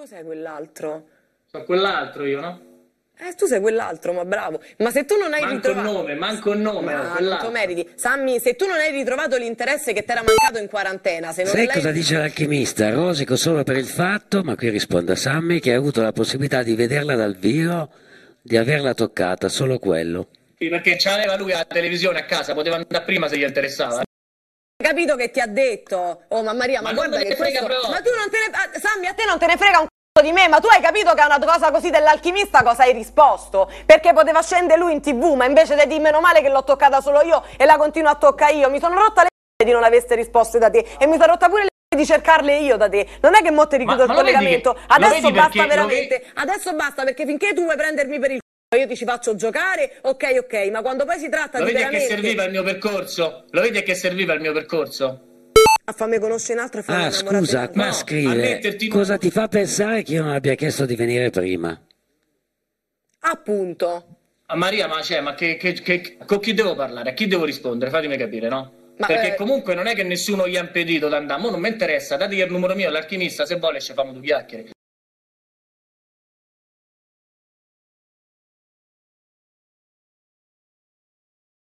cos'è quell'altro? Sono quell'altro io, no? Eh, tu sei quell'altro, ma bravo. Ma se tu non hai Manco il ritrovato... nome, manco il nome, Ma quell'altro. tu meriti. Sammy, se tu non hai ritrovato l'interesse che ti era mancato in quarantena, se non Sai cosa dice l'alchimista? Rosico solo per il fatto, ma qui risponde a Sammy, che ha avuto la possibilità di vederla dal vivo, di averla toccata, solo quello. Sì, perché c'aveva lui la televisione a casa, poteva andare prima se gli interessava. Hai capito che ti ha detto? Oh, ma Maria, ma, Ma guarda che questo... Ma tu non te ne... ah, Sammy, a te non te ne frega un c***o di me, ma tu hai capito che a una cosa così dell'alchimista cosa hai risposto? Perché poteva scendere lui in tv, ma invece di dire meno male che l'ho toccata solo io e la continuo a toccare io. Mi sono rotta le di non aveste risposte da te e mi sono rotta pure le di cercarle io da te. Non è che mo te richiudo il lo vedi collegamento. che- lo Adesso vedi basta lo veramente. Adesso basta perché finché tu vuoi prendermi per il c***o io ti ci faccio giocare, ok, ok, ma quando poi si tratta Lo di vedi a che serviva il mio percorso? Lo vedi che serviva il mio percorso? A farmi conoscere un altro e farmi Ah, scusa, qua a scrive, metterti in- cosa ti fa pensare che io non abbia chiesto di venire prima? Appunto. Ah, Maria, ma, cioè, ma che, che- che- con chi devo parlare? A chi devo rispondere? Fatemi capire, no? Ma, Perché eh, comunque non è che nessuno gli ha impedito di andare. Mo non mi interessa, dategli il numero mio all'alchimista, se vuole ci famo due chiacchiere.